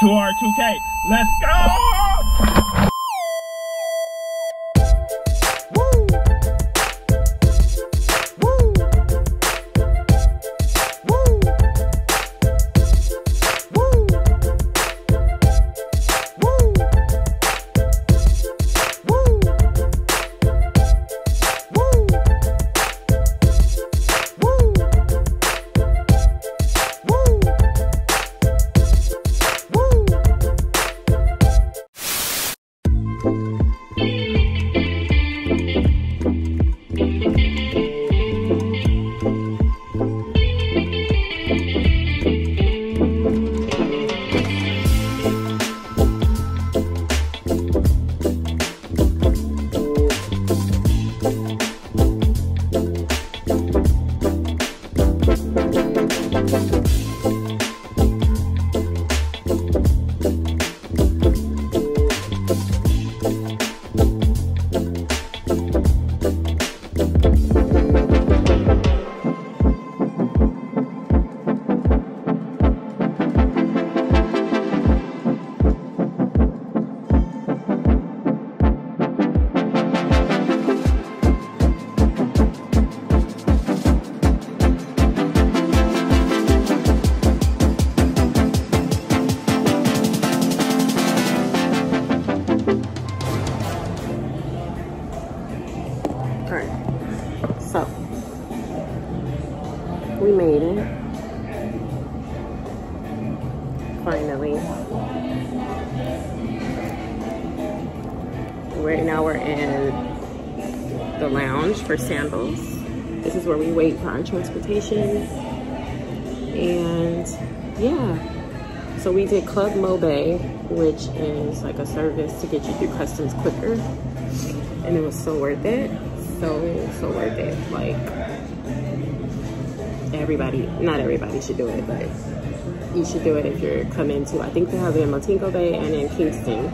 2R2K. Let's go! Finally. Right now we're in the lounge for sandals. This is where we wait for our transportation. And yeah, so we did Club MoBay, which is like a service to get you through customs quicker. And it was so worth it so so worth it like everybody not everybody should do it but you should do it if you're coming to i think they have it in montego bay and in kingston.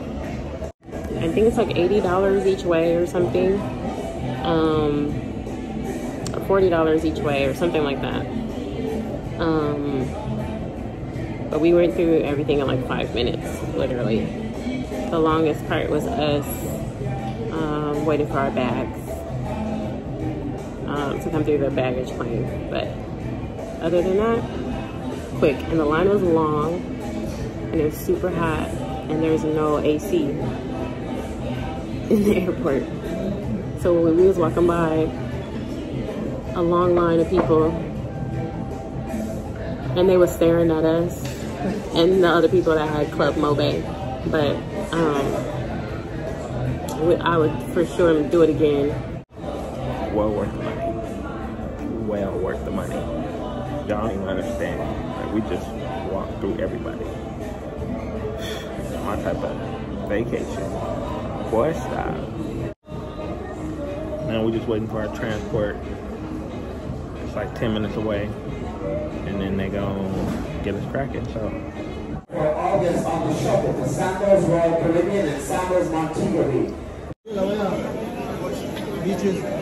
I think it's like 80 dollars each way or something. Um 40 dollars each way or something like that. Um but we went through everything in like five minutes literally. The longest part was us um, waiting for our bags um, to come through the baggage claim. But other than that, quick. And the line was long and it was super hot and there's no AC in the airport. So when we was walking by a long line of people and they were staring at us and the other people that had Club MoBay. But um, I would for sure do it again. Well worth the money. Well worth the money. Y'all don't even understand. Like, we just walked through everybody. My type of vacation. Boy, stop. Now we're just waiting for our transport. It's like 10 minutes away. And then they gonna get us cracking, so. For August on the shuttle, the Sandals Royal Caribbean and Sandals Montego Bay. Beaches.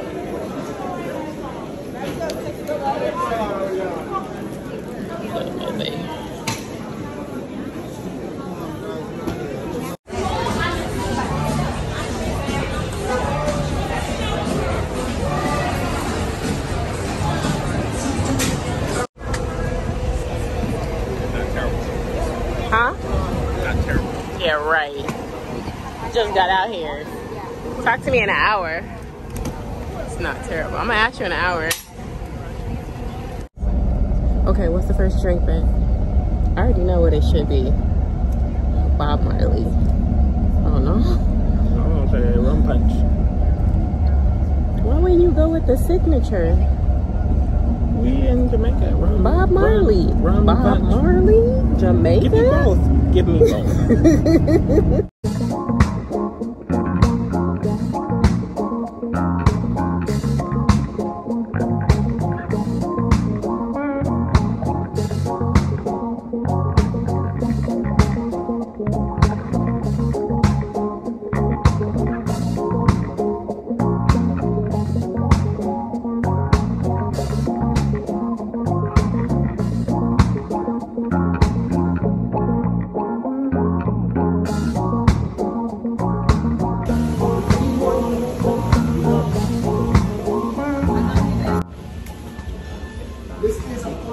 Yeah, right. Just got out here. Talk to me in an hour. It's not terrible. I'm gonna ask you in an hour. Okay, what's the first drink then? I already know what it should be. Bob Marley. Oh no. I'm gonna say rum punch. Why wouldn't you go with the signature? We in Jamaica. Rum, Bob Marley. Rum, rum Bob. Marley? Jamaica? Give me both. Give me both.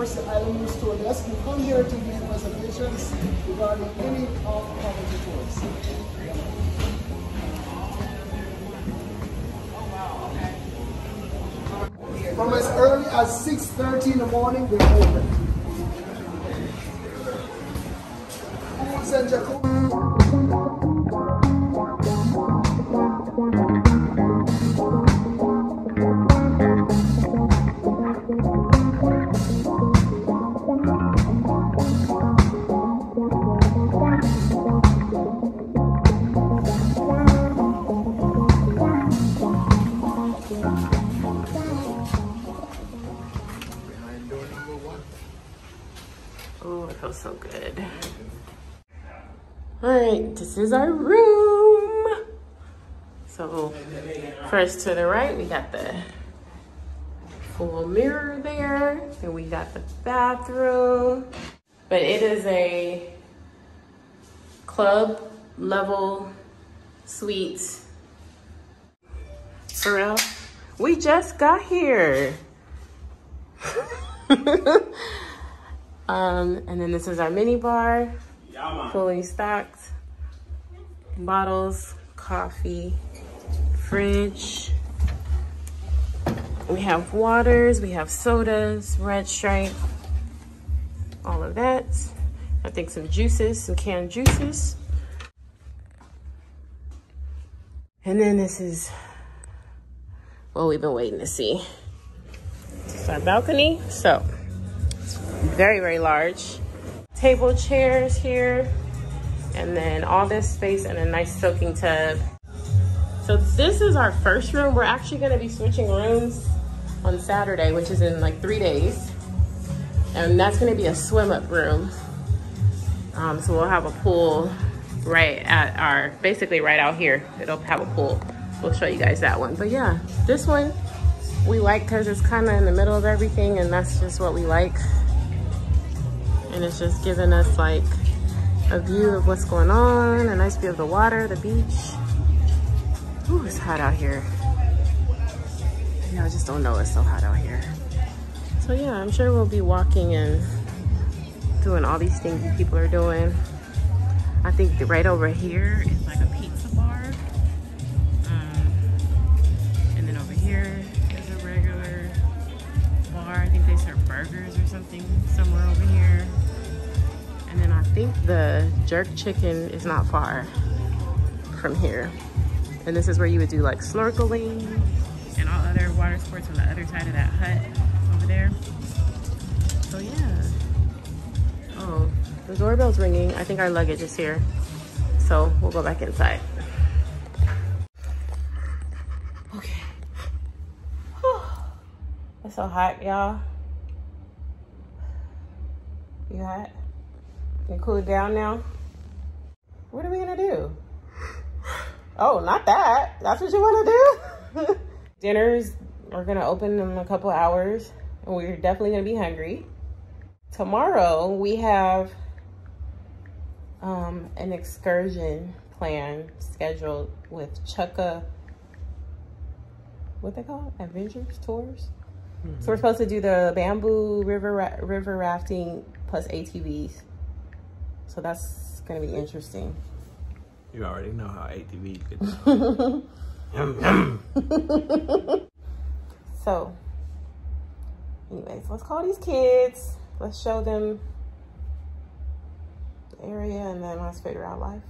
First, elements to a desk and come here to make reservations regarding any of property tours. From as early as 6.30 in the morning, they open. Pools and jacuzzi. This is our room. So first to the right, we got the full mirror there. And we got the bathroom. But it is a club level suite. For real? We just got here. um, and then this is our mini bar, fully stocked. Bottles, coffee, fridge. We have waters, we have sodas, red stripe, all of that. I think some juices, some canned juices. And then this is what we've been waiting to see. It's our balcony. So, it's very, very large. Table chairs here. And then all this space and a nice soaking tub. So this is our first room. We're actually gonna be switching rooms on Saturday, which is in like three days. And that's gonna be a swim up room. Um, so we'll have a pool right at our, basically right out here. It'll have a pool. We'll show you guys that one. But yeah, this one we like because it's kind of in the middle of everything and that's just what we like. And it's just giving us like a view of what's going on, a nice view of the water, the beach. Ooh, it's hot out here. Y'all just don't know it's so hot out here. So yeah, I'm sure we'll be walking and doing all these things that people are doing. I think right over here is like a pizza bar. Um, and then over here is a regular bar. I think they serve burgers or something somewhere over here. And then I think the jerk chicken is not far from here. And this is where you would do like snorkeling and all other water sports on the other side of that hut over there. So yeah. Oh, the doorbell's ringing. I think our luggage is here. So we'll go back inside. Okay. It's so hot, y'all. You hot? You cool it down now? What are we gonna do? Oh, not that. That's what you wanna do? Dinners are gonna open in a couple hours and we're definitely gonna be hungry. Tomorrow we have um, an excursion plan scheduled with Chukka, what they call it? Adventures tours? So we're supposed to do the bamboo river ra- river rafting plus ATVs. So that's gonna be interesting. You already know how ATV could. Yum, yum. So, anyways, let's call these kids. Let's show them the area and then let's figure out life.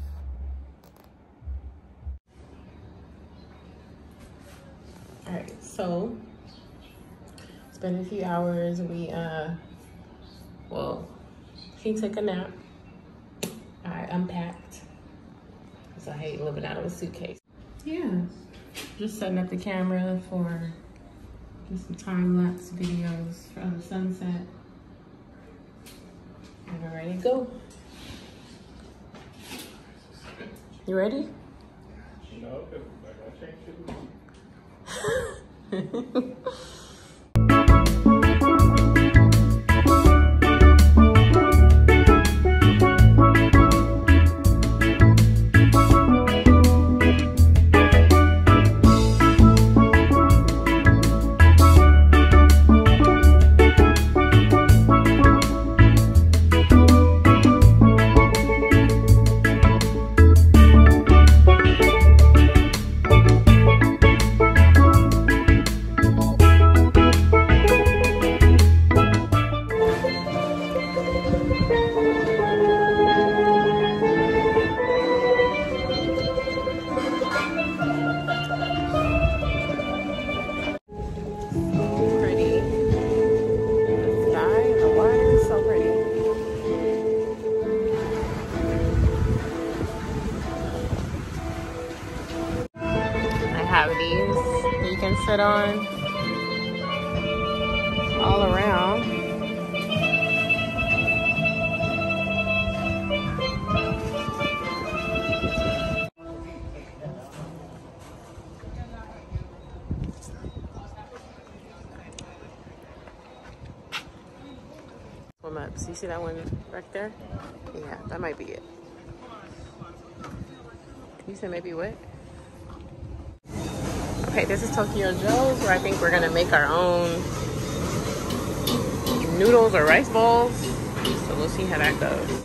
All right, so it's been a few hours. We, uh, well, he took a nap. I unpacked. Because I hate living out of a suitcase. Yeah, just setting up the camera for just some time-lapse videos from the sunset. And we're ready to go. You ready? No, 'cause I gotta change that one right there? Yeah, that might be it. You said maybe what? Okay, this is Tokyo Joe's where I think we're gonna make our own noodles or rice balls. So we'll see how that goes.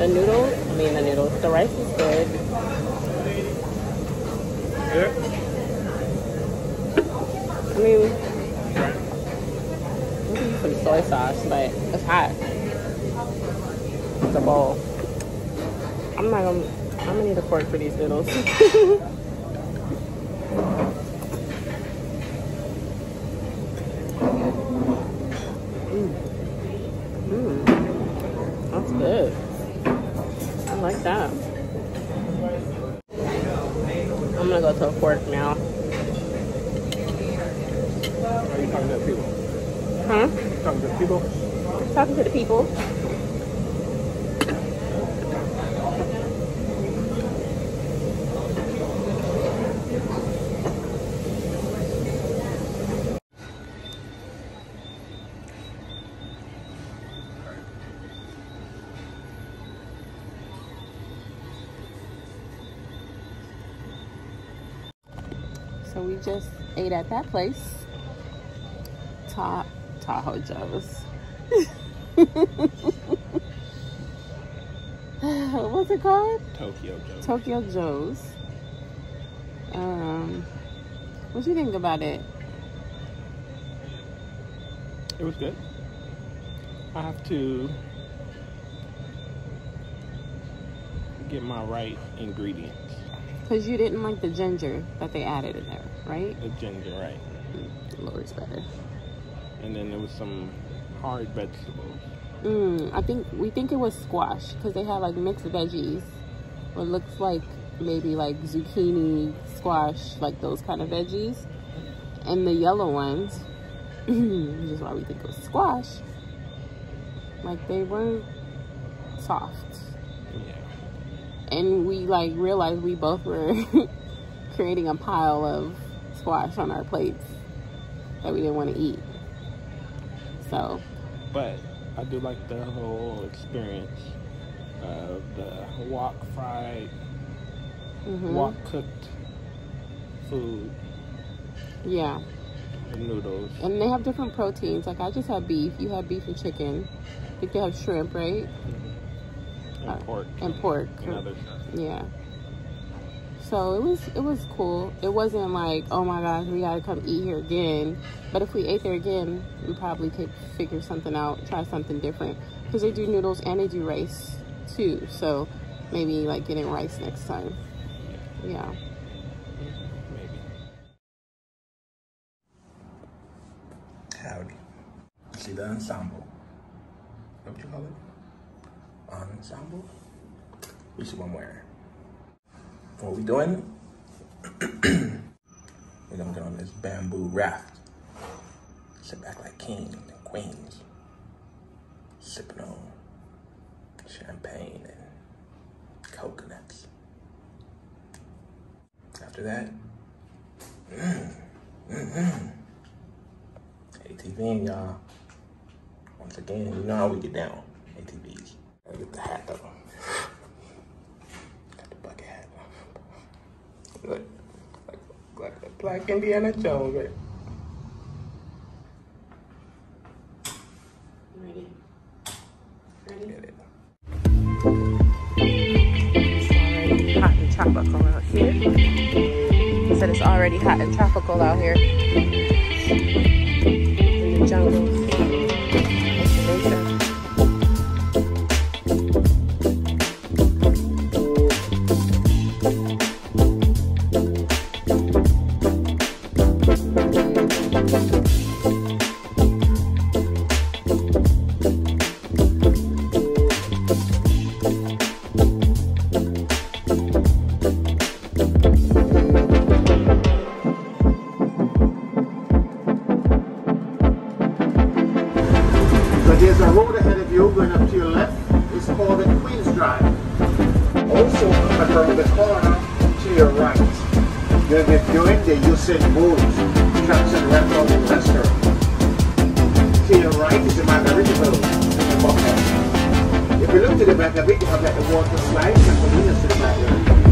The noodles, I mean the noodles, the rice is good. Yeah. I mean, some soy sauce, but it's hot. It's a bowl. I'm not gonna, I'm gonna need a fork for these noodles. Mm. Mm. That's good. I like that. I'm gonna go to a fork now. Are you talking to people? Huh? Talking to people? Talking to the people. So we just ate at that place. Ta Tahoe Joe's. What's it called? Tokyo Joe. Tokyo Joe's. Um, what do you think about it? It was good. I have to get my right ingredients. Because you didn't like the ginger that they added in there, right? The ginger, right? Lower's better. And then there was some hard vegetables. Mm, I think we think it was squash because they had like mixed veggies. What looks like maybe like zucchini, squash, like those kind of veggies. And the yellow ones, which is why we think it was squash, like they weren't soft. Yeah. And we like realized we both were creating a pile of squash on our plates that we didn't want to eat. So But I do like the whole experience of the wok fried, mhm. wok cooked food, yeah. and noodles. And they have different proteins. Like I just had beef. You had beef and chicken. I think they have shrimp, right? And Uh, pork. And pork. And other stuff. Yeah. So it was it was cool. It wasn't like, oh my gosh, we gotta come eat here again. But if we ate there again, we probably could figure something out, try something different. Because they do noodles and they do rice too. So maybe like getting rice next time. Yeah. Maybe. Howdy. See the ensemble. What you call it? Ensemble? What I'm wearing. What we doing? We're gonna get on this bamboo raft. Sit back like kings and queens. Sipping on champagne and coconuts. After that, mm, mm, mm, ATVing, y'all. Once again, you know how we get down. ATVs. Get the hat though. Got the bucket hat. Look, like, like a black Indiana Jones, right? Ready? Ready? Get it. It's already hot and chocolate over here. Said it's already hot and tropical out here. In the jungle. Your right. You'll get going the Usain Bolt Jackson Rental Investor. To your right is the Margaritaville Buffet. If you look to the back of it, you have like the water slide and convenience to the back.